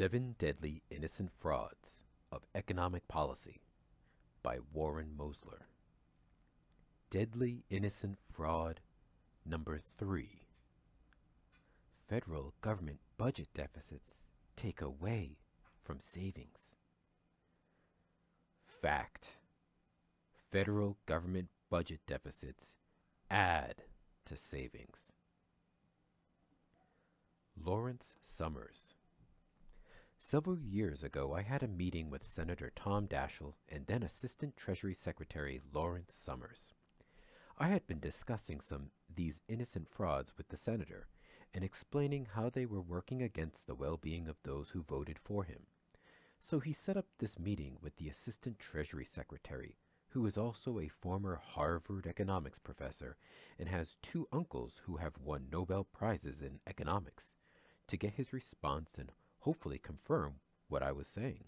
Seven Deadly Innocent Frauds of Economic Policy by Warren Mosler. Deadly Innocent Fraud number three. Federal government budget deficits take away from savings. Fact. Federal government budget deficits add to savings. Lawrence Summers Several years ago, I had a meeting with Senator Tom Daschle and then Assistant Treasury Secretary Lawrence Summers. I had been discussing some these innocent frauds with the senator and explaining how they were working against the well-being of those who voted for him. So he set up this meeting with the Assistant Treasury Secretary, who is also a former Harvard economics professor and has two uncles who have won Nobel Prizes in economics, to get his response and hopefully confirm what I was saying.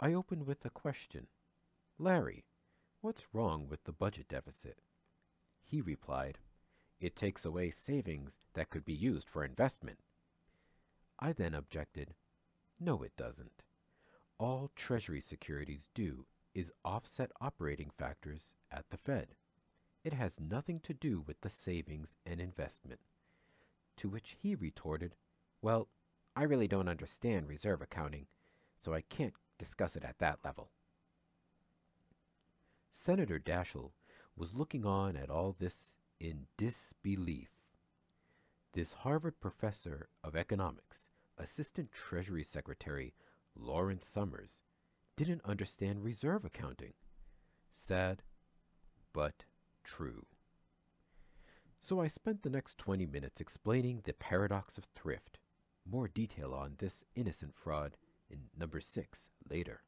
I opened with a question Larry, what's wrong with the budget deficit? He replied, It takes away savings that could be used for investment. I then objected, No, it doesn't. All Treasury securities do is offset operating factors at the Fed. It has nothing to do with the savings and investment. To which he retorted, Well, I really don't understand reserve accounting, so I can't discuss it at that level. Senator Daschle was looking on at all this in disbelief. This Harvard professor of economics, Assistant Treasury Secretary Lawrence Summers, didn't understand reserve accounting. Sad, but true. So I spent the next 20 minutes explaining the paradox of thrift more detail on this innocent fraud in number 6 later.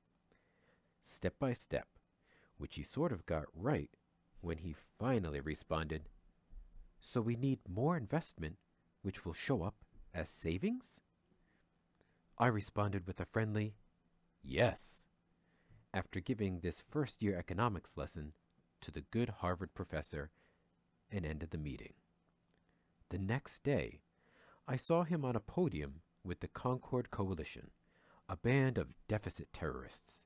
Step by step, which he sort of got right when he finally responded, So we need more investment, which will show up as savings? I responded with a friendly, Yes, after giving this first year economics lesson to the good Harvard professor and ended the meeting. The next day, I saw him on a podium with the Concord Coalition, a band of deficit terrorists,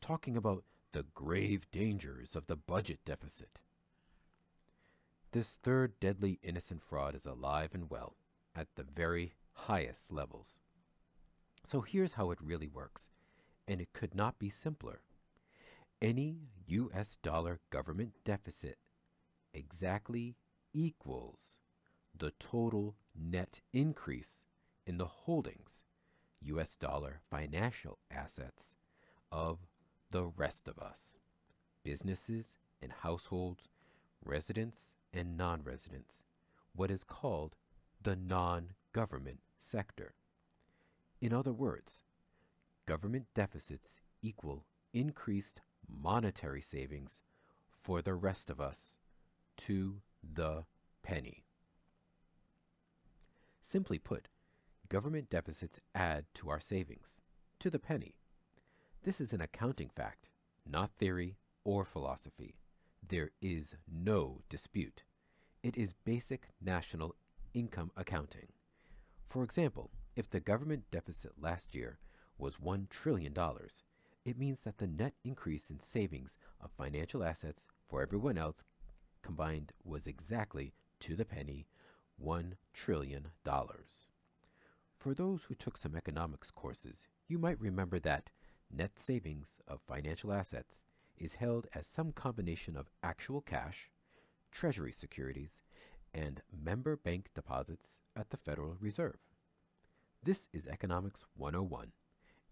talking about the grave dangers of the budget deficit. This third deadly innocent fraud is alive and well at the very highest levels. So here's how it really works, and it could not be simpler. Any US dollar government deficit exactly equals the total net increase in the holdings, US dollar financial assets, of the rest of us businesses and households, residents and non residents, what is called the non government sector. In other words, government deficits equal increased monetary savings for the rest of us to the penny. Simply put, government deficits add to our savings, to the penny. This is an accounting fact, not theory or philosophy. There is no dispute. It is basic national income accounting. For example, if the government deficit last year was $1 trillion, it means that the net increase in savings of financial assets for everyone else combined was exactly, to the penny, $1 trillion. For those who took some economics courses, you might remember that net savings of financial assets is held as some combination of actual cash, treasury securities, and member bank deposits at the Federal Reserve. This is Economics 101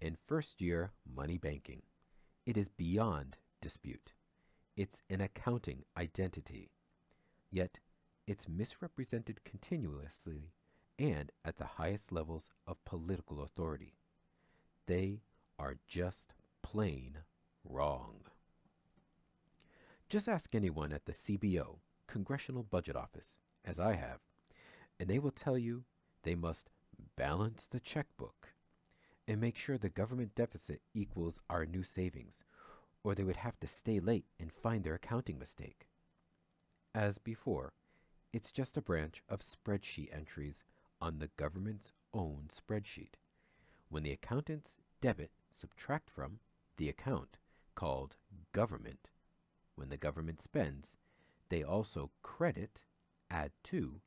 and first year money banking. It is beyond dispute. It's an accounting identity. Yet it's misrepresented continuously and at the highest levels of political authority. They are just plain wrong. Just ask anyone at the CBO, Congressional Budget Office, as I have, and they will tell you they must balance the checkbook and make sure the government deficit equals our new savings, or they would have to stay late and find their accounting mistake. As before, it's just a branch of spreadsheet entries on the government's own spreadsheet, when the accountants debit subtract from the account called government. When the government spends, they also credit add to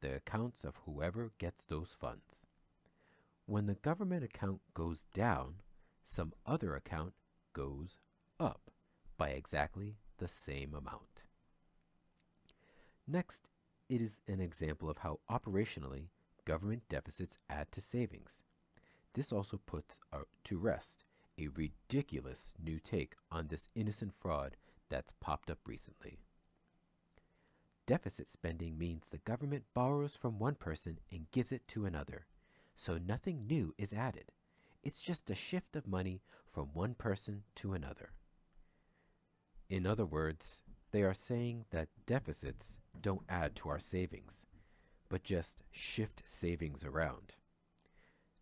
the accounts of whoever gets those funds. When the government account goes down, some other account goes up by exactly the same amount. Next, it is an example of how operationally government deficits add to savings. This also puts uh, to rest a ridiculous new take on this innocent fraud that's popped up recently. Deficit spending means the government borrows from one person and gives it to another, so nothing new is added. It's just a shift of money from one person to another. In other words, they are saying that deficits don't add to our savings, but just shift savings around.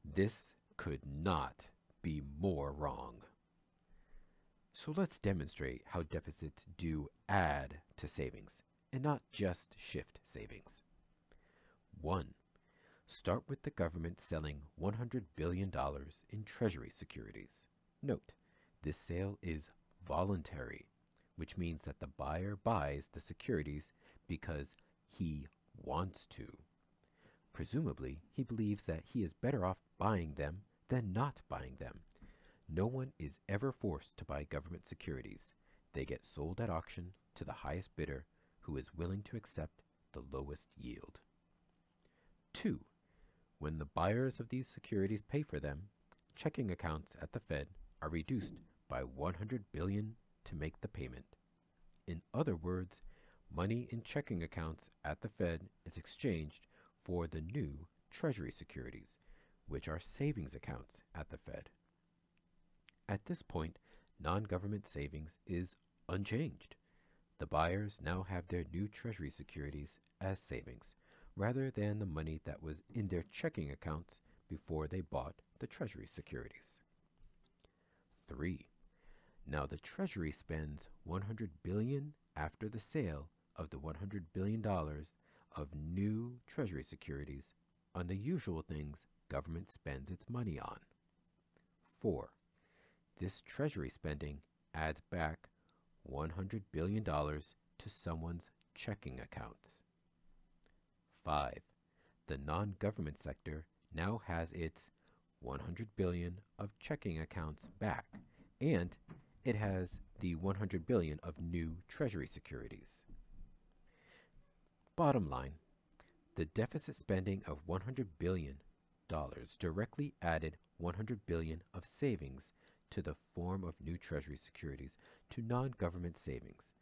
This could not be more wrong. So let's demonstrate how deficits do add to savings and not just shift savings. 1. Start with the government selling $100 billion in Treasury securities. Note, this sale is voluntary, which means that the buyer buys the securities because he wants to. Presumably, he believes that he is better off buying them than not buying them. No one is ever forced to buy government securities. They get sold at auction to the highest bidder who is willing to accept the lowest yield. 2. When the buyers of these securities pay for them, checking accounts at the Fed are reduced by 100 billion to make the payment. In other words, money in checking accounts at the Fed is exchanged for the new Treasury securities, which are savings accounts at the Fed. At this point, non government savings is unchanged. The buyers now have their new Treasury securities as savings, rather than the money that was in their checking accounts before they bought the Treasury securities. 3. Now the Treasury spends 100 billion after the sale of the 100 billion dollars of new Treasury securities on the usual things government spends its money on. 4. This Treasury spending adds back $100 billion to someone's checking accounts. 5. The non-government sector now has its 100 billion of checking accounts back and it has the 100 billion of new treasury securities. Bottom line, the deficit spending of 100 billion dollars directly added 100 billion of savings to the form of new treasury securities to non-government savings.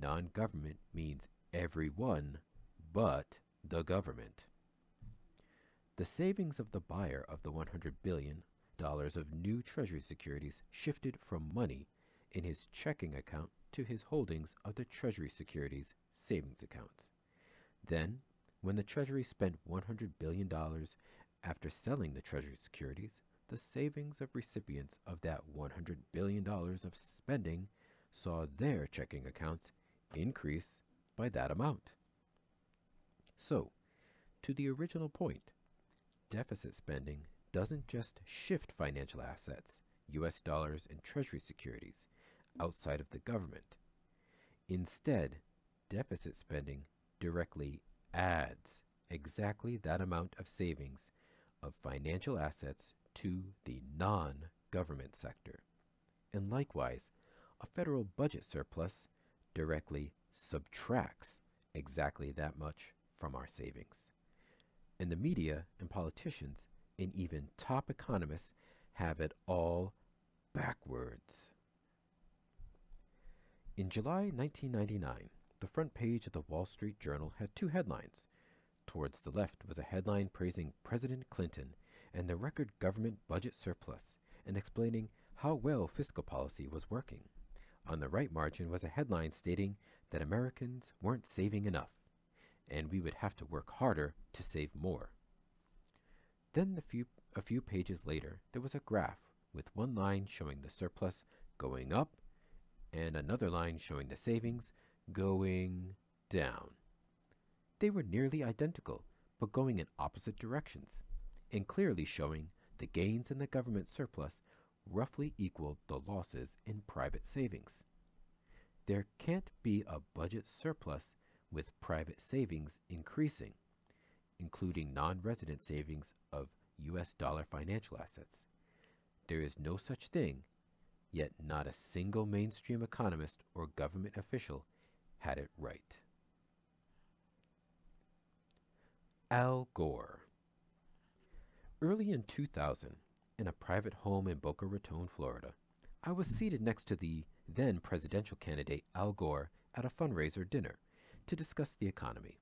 Non-government means everyone but the government. The savings of the buyer of the 100 billion dollars of new treasury securities shifted from money in his checking account to his holdings of the treasury securities savings accounts. Then, when the treasury spent 100 billion dollars after selling the treasury securities, the savings of recipients of that $100 billion of spending saw their checking accounts increase by that amount. So, to the original point, deficit spending doesn't just shift financial assets, US dollars and treasury securities, outside of the government. Instead, deficit spending directly adds exactly that amount of savings of financial assets to the non-government sector. And likewise, a federal budget surplus directly subtracts exactly that much from our savings. And the media and politicians and even top economists have it all backwards. In July 1999, the front page of the Wall Street Journal had two headlines. Towards the left was a headline praising President Clinton and the record government budget surplus and explaining how well fiscal policy was working. On the right margin was a headline stating that Americans weren't saving enough and we would have to work harder to save more. Then the few, a few pages later, there was a graph with one line showing the surplus going up and another line showing the savings going down. They were nearly identical, but going in opposite directions and clearly showing the gains in the government surplus roughly equaled the losses in private savings. There can't be a budget surplus with private savings increasing, including non resident savings of US dollar financial assets. There is no such thing, yet not a single mainstream economist or government official had it right. Al Gore. Early in 2000, in a private home in Boca Raton, Florida, I was seated next to the then presidential candidate Al Gore at a fundraiser dinner to discuss the economy.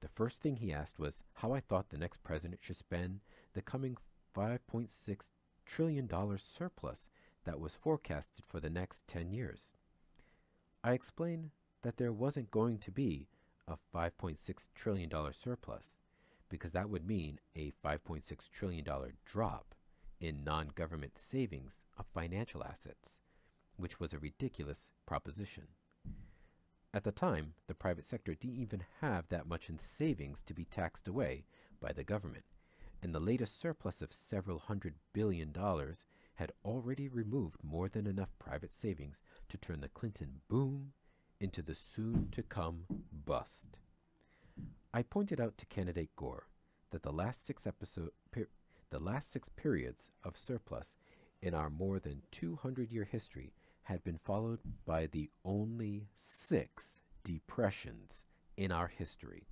The first thing he asked was how I thought the next president should spend the coming $5.6 trillion surplus that was forecasted for the next 10 years. I explained that there wasn't going to be a $5.6 trillion surplus because that would mean a $5.6 trillion drop in non government savings of financial assets, which was a ridiculous proposition. At the time, the private sector didn't even have that much in savings to be taxed away by the government, and the latest surplus of several hundred billion dollars had already removed more than enough private savings to turn the Clinton boom into the soon to come bust. I pointed out to candidate Gore that the last six episode, the last six periods of surplus in our more than 200 year history had been followed by the only six depressions in our history.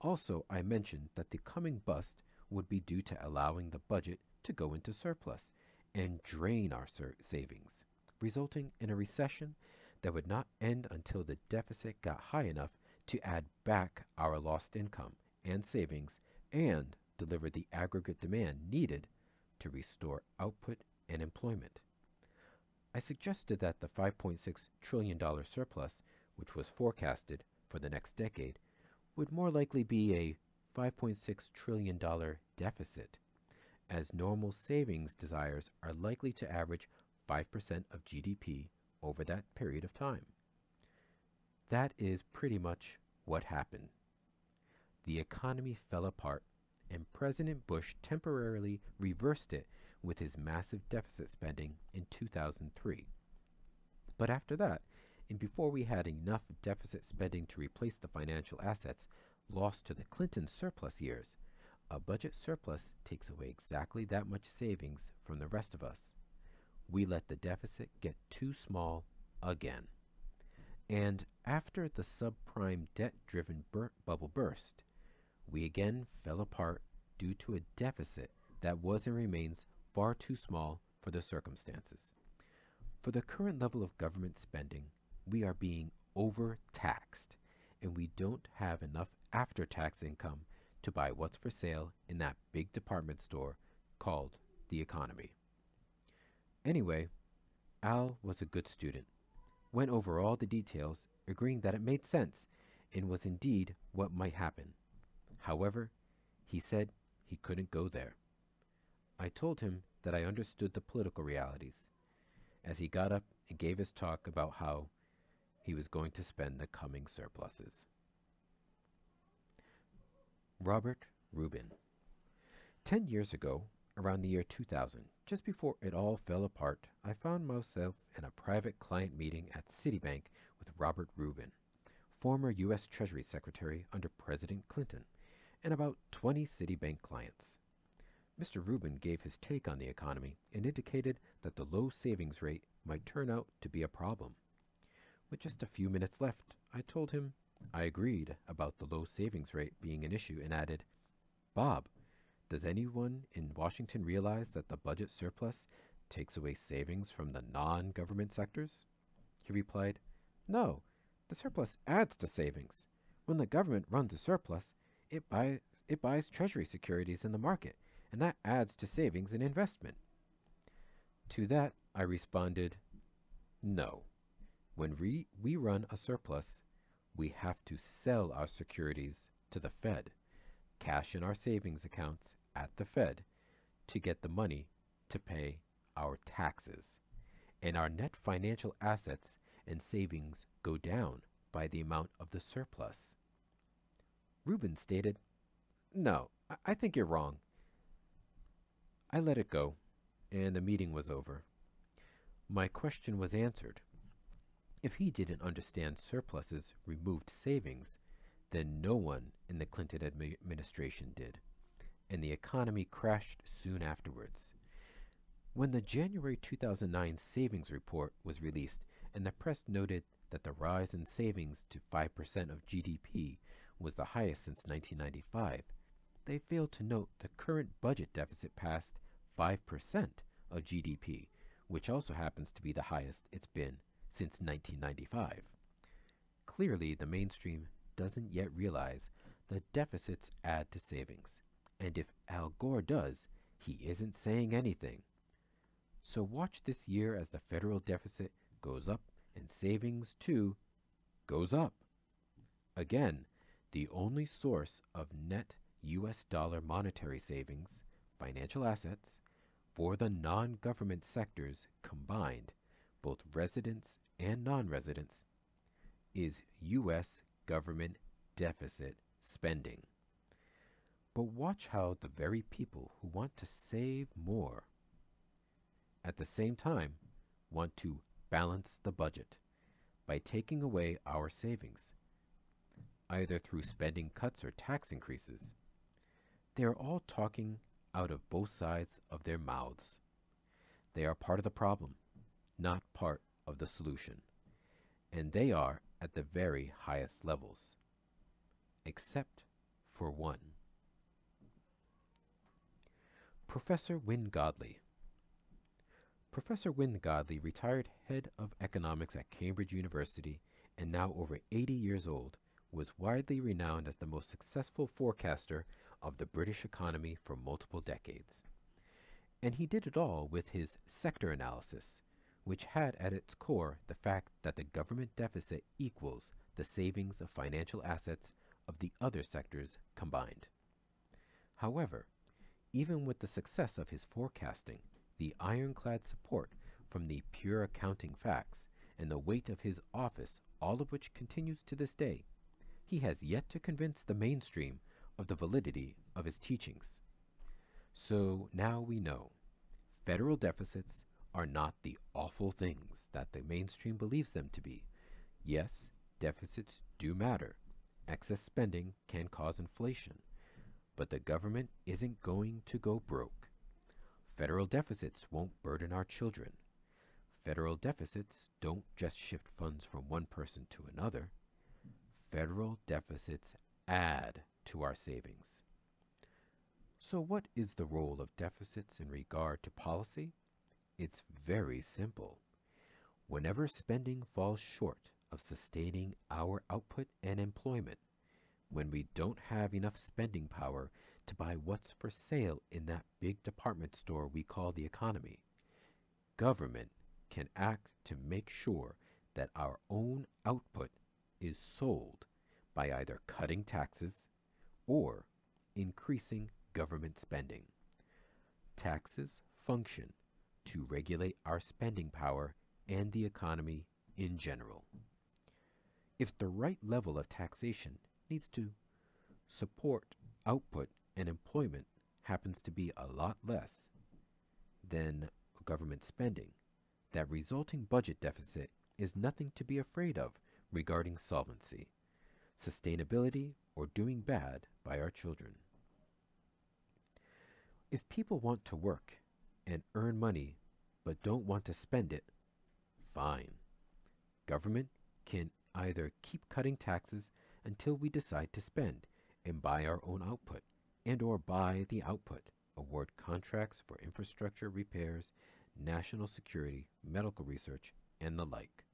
Also, I mentioned that the coming bust would be due to allowing the budget to go into surplus and drain our savings, resulting in a recession that would not end until the deficit got high enough to add back our lost income and savings and deliver the aggregate demand needed to restore output and employment. I suggested that the $5.6 trillion surplus, which was forecasted for the next decade, would more likely be a $5.6 trillion deficit, as normal savings desires are likely to average 5% of GDP over that period of time. That is pretty much what happened. The economy fell apart and President Bush temporarily reversed it with his massive deficit spending in 2003. But after that, and before we had enough deficit spending to replace the financial assets lost to the Clinton surplus years, a budget surplus takes away exactly that much savings from the rest of us. We let the deficit get too small again. And after the subprime debt driven bur bubble burst, we again fell apart due to a deficit that was and remains far too small for the circumstances. For the current level of government spending, we are being overtaxed, and we don't have enough after tax income to buy what's for sale in that big department store called the economy. Anyway, Al was a good student, went over all the details, agreeing that it made sense and was indeed what might happen. However, he said he couldn't go there. I told him that I understood the political realities as he got up and gave his talk about how he was going to spend the coming surpluses. Robert Rubin. Ten years ago, around the year 2000, just before it all fell apart, I found myself in a private client meeting at Citibank with Robert Rubin, former U.S. Treasury Secretary under President Clinton and about 20 Citibank clients. Mr. Rubin gave his take on the economy and indicated that the low savings rate might turn out to be a problem. With just a few minutes left, I told him I agreed about the low savings rate being an issue and added, Bob, does anyone in Washington realize that the budget surplus takes away savings from the non government sectors? He replied, No, the surplus adds to savings. When the government runs a surplus, it buys, it buys treasury securities in the market, and that adds to savings and investment. To that, I responded, No. When we, we run a surplus, we have to sell our securities to the Fed, cash in our savings accounts at the Fed to get the money to pay our taxes. And our net financial assets and savings go down by the amount of the surplus. Rubin stated, No, I, think you're wrong. I let it go, and the meeting was over. My question was answered. If he didn't understand surpluses removed savings, then no one in the Clinton administration did, and the economy crashed soon afterwards. When the January 2009 savings report was released and the press noted that the rise in savings to 5% of GDP was the highest since 1995, they failed to note the current budget deficit passed 5% of GDP, which also happens to be the highest it's been since 1995. Clearly, the mainstream doesn't yet realize that deficits add to savings. And if Al Gore does, he isn't saying anything. So watch this year as the federal deficit goes up and savings too goes up. Again, the only source of net US dollar monetary savings, financial assets, for the non government sectors combined, both residents and non residents, is US government deficit spending. But watch how the very people who want to save more at the same time want to balance the budget by taking away our savings, either through spending cuts or tax increases. They are all talking out of both sides of their mouths. They are part of the problem, not part of the solution. And they are at the very highest levels, except for one. Professor Wynne Godley Professor Wynne Godley, retired head of economics at Cambridge University and now over 80 years old, was widely renowned as the most successful forecaster of the British economy for multiple decades. And he did it all with his sector analysis, which had at its core the fact that the government deficit equals the savings of financial assets of the other sectors combined. However, even with the success of his forecasting, the ironclad support from the pure accounting facts, and the weight of his office, all of which continues to this day, he has yet to convince the mainstream of the validity of his teachings. So now we know federal deficits are not the awful things that the mainstream believes them to be. Yes, deficits do matter. Excess spending can cause inflation. But the government isn't going to go broke. Federal deficits won't burden our children. Federal deficits don't just shift funds from one person to another. Federal deficits add to our savings. So what is the role of deficits in regard to policy? It's very simple. Whenever spending falls short of sustaining our output and employment, when we don't have enough spending power to buy what's for sale in that big department store we call the economy. Government can act to make sure that our own output is sold by either cutting taxes or increasing government spending. Taxes function to regulate our spending power and the economy in general. If the right level of taxation needs to support output and employment happens to be a lot less than government spending, that resulting budget deficit is nothing to be afraid of regarding solvency, sustainability, or doing bad by our children. If people want to work and earn money but don't want to spend it, fine. Government can either keep cutting taxes until we decide to spend and buy our own output and or buy the output, award contracts for infrastructure repairs, national security, medical research, and the like.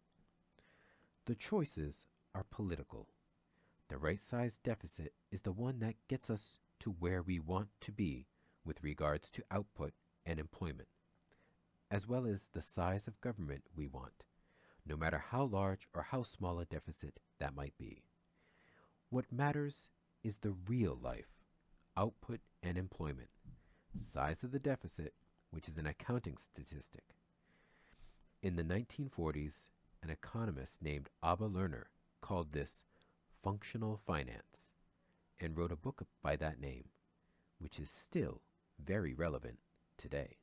The choices are political. The right size deficit is the one that gets us to where we want to be with regards to output and employment, as well as the size of government we want, no matter how large or how small a deficit that might be. What matters is the real life output and employment, size of the deficit, which is an accounting statistic. In the 1940s, an economist named Abba Lerner called this functional finance and wrote a book by that name, which is still very relevant today.